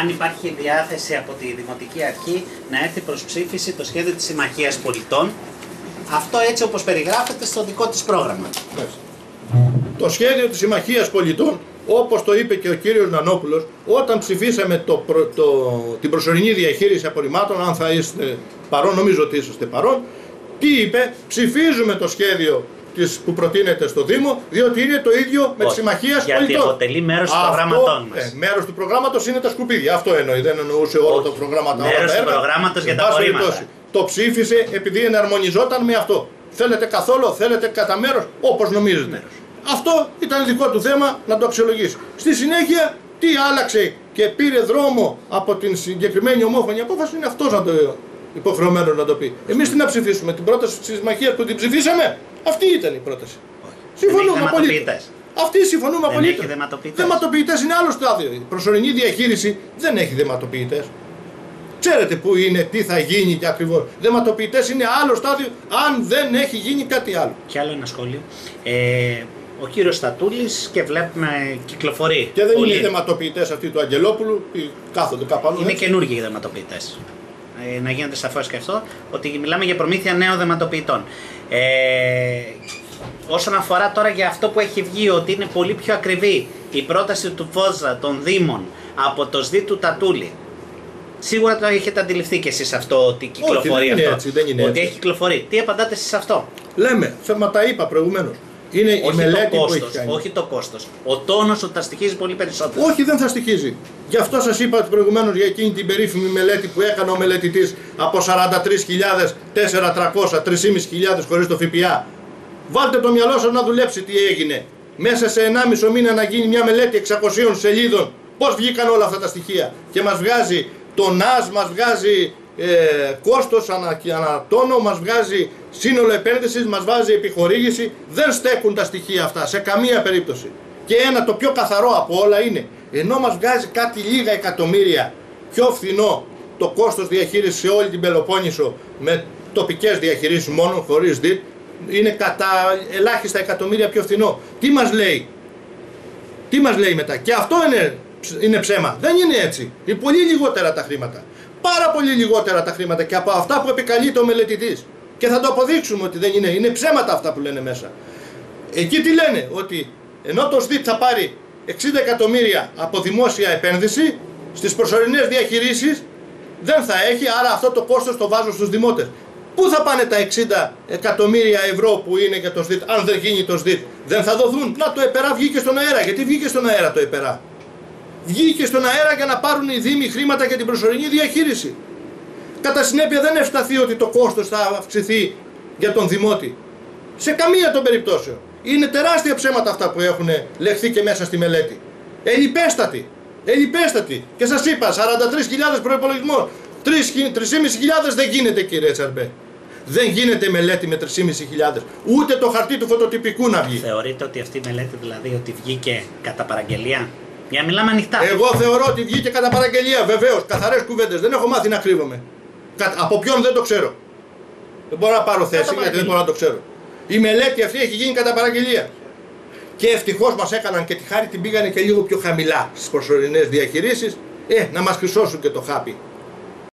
αν υπάρχει διάθεση από τη Δημοτική Αρχή να έρθει προς ψήφιση το σχέδιο της Συμμαχίας Πολιτών. Αυτό έτσι όπως περιγράφεται στο δικό της πρόγραμμα. Το σχέδιο της Συμμαχίας Πολιτών, όπως το είπε και ο κύριος Νανόπουλος, όταν ψηφίσαμε το, προ- το, την προσωρινή διαχείριση απορριμμάτων, αν θα είστε παρόν, νομίζω ότι είσαστε παρόν, τι είπε, ψηφίζουμε το σχέδιο της, που προτείνεται στο Δήμο, διότι είναι το ίδιο με τη Όχι, Συμμαχία γιατί Πολιτών. αποτελεί μέρος του Αυτό, προγράμματός μας. Ε, μέρος του προγράμματος είναι τα σκουπίδια. Αυτό εννοεί. Δεν εννοούσε όλο Όχι. το πρόγραμμα τα Μέρος όλα τα του έργα. προγράμματος για Εν τα πάση απορρίμματα. περιπτώσει, Το ψήφισε επειδή εναρμονιζόταν με αυτό. Θέλετε καθόλου, θέλετε κατά μέρος, όπως νομίζετε. Αυτό ήταν δικό του θέμα να το αξιολογήσει. Στη συνέχεια, τι άλλαξε και πήρε δρόμο από την συγκεκριμένη ομόφωνη απόφαση, είναι αυτός να το υποχρεωμένο να το πει. Εμείς τι να ψηφίσουμε, την πρόταση τη Συμμαχία που την ψηφίσαμε; Αυτή ήταν η πρόταση. Συμφωνούμε έχει απολύτως. δεματοποιητές. Αυτή συμφωνούμε Δεν απολύτως. έχει δεματοποιητές. Δεματοποιητέ είναι άλλος στάδιο. Η προσωρινή διαχείριση δεν έχει δεματοποιητέ. Ξέρετε πού είναι, τι θα γίνει και ακριβώς. Δεματοποιητέ είναι άλλος στάδιο αν δεν έχει γίνει κάτι άλλο. Και άλλο ένα σχόλιο. Ε, ο κύριος Στατούλης και βλέπουμε κυκλοφορεί. Και δεν πολύ. είναι δεματοποιητέ αυτοί του Αγγελόπουλου, που κάθονται κάπου αλλού. Είναι έτσι. καινούργιοι οι δεματοποιητέ. Ε, να γίνεται σαφώς και αυτό ότι μιλάμε για προμήθεια νέων δεματοποιητών. Ε, όσον αφορά τώρα για αυτό που έχει βγει ότι είναι πολύ πιο ακριβή η πρόταση του Φόζα των Δήμων από το ΣΔΙ του Τατούλη. Σίγουρα το έχετε αντιληφθεί κι εσείς αυτό ότι κυκλοφορεί δεν είναι αυτό. έτσι, δεν είναι ότι έτσι. έχει κυκλοφορεί. Τι απαντάτε εσείς σε αυτό; Λέμε, θέμα τα είπα προηγουμένως. Είναι η όχι μελέτη το που κόστος, έχει κάνει. όχι το κόστος. Ο τόνος ότι θα στοιχίζει πολύ περισσότερο. Όχι, δεν θα στοιχίζει. Γι' αυτό σας είπα προηγουμένως για εκείνη την περίφημη μελέτη που έκανε ο μελετητής από 43.400, 3.500 χωρίς το ΦΠΑ. Βάλτε το μυαλό σας να δουλέψει τι έγινε. Μέσα σε 1,5 μήνα να γίνει μια μελέτη 600 σελίδων. Πώς βγήκαν όλα αυτά τα στοιχεία. Και μας βγάζει το ΝΑΣ, μας βγάζει ε, κόστος ανα, ανα τόνο, μας βγάζει σύνολο επένδυσης, μας βάζει επιχορήγηση. Δεν στέκουν τα στοιχεία αυτά σε καμία περίπτωση. Και ένα το πιο καθαρό από όλα είναι, ενώ μας βγάζει κάτι λίγα εκατομμύρια πιο φθηνό το κόστος διαχείρισης σε όλη την Πελοπόννησο με τοπικές διαχειρήσεις μόνο, χωρίς ΔΙΤ, είναι κατά ελάχιστα εκατομμύρια πιο φθηνό. Τι μας λέει, τι μας λέει μετά; Και αυτό είναι, είναι ψέμα. Δεν είναι έτσι. Είναι πολύ λιγότερα τα χρήματα. Πάρα πολύ λιγότερα τα χρήματα και από αυτά που επικαλείται ο μελετητής. Και θα το αποδείξουμε ότι δεν είναι. Είναι ψέματα αυτά που λένε μέσα. Εκεί τι λένε, ότι ενώ το ΣΔΙΤ θα πάρει 60 εκατομμύρια από δημόσια επένδυση, στις προσωρινές διαχειρήσεις δεν θα έχει, άρα αυτό το κόστος το βάζω στους δημότες. Πού θα πάνε τα 60 εκατομμύρια ευρώ που είναι για το ΣΔΙΤ, αν δεν γίνει το ΣΔΙΤ, δεν θα δοθούν; Να το ΕΠΕΡΑ βγήκε στον αέρα. Γιατί βγήκε στον αέρα το ΕΠΕΡΑ. Βγήκε στον αέρα για να πάρουν οι Δήμοι χρήματα για την προσωρινή διαχείριση. Κατά συνέπεια δεν ευσταθεί ότι το κόστος θα αυξηθεί για τον Δημότη. Σε καμία των περιπτώσεων. Είναι τεράστια ψέματα αυτά που έχουν λεχθεί και μέσα στη μελέτη. Ελιπέστατη. Ελιπέστατη. Και σας είπα, 43.000 προϋπολογισμό. 3.500 δεν γίνεται κύριε Τσαρμπέ. Δεν γίνεται μελέτη με 3.500. Ούτε το χαρτί του φωτοτυπικού να βγει. Θεωρείτε ότι αυτή η μελέτη δηλαδή ότι βγήκε κατά παραγγελία; Για να μιλάμε ανοιχτά. Εγώ θεωρώ ότι βγήκε κατά παραγγελία, βεβαίως. Καθαρές κουβέντες. Δεν έχω μάθει να κρύβομαι. Κα- Από ποιον δεν το ξέρω. Δεν μπορώ να πάρω θέση γιατί δεν παραγγελία. μπορώ να το ξέρω. Η μελέτη αυτή έχει γίνει κατά παραγγελία. Και ευτυχώς μας έκαναν και τη χάρη την πήγανε και λίγο πιο χαμηλά στις προσωρινές διαχειρήσει. Ε, να μας χρυσώσουν και το χάπι.